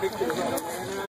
Pictures out of there now.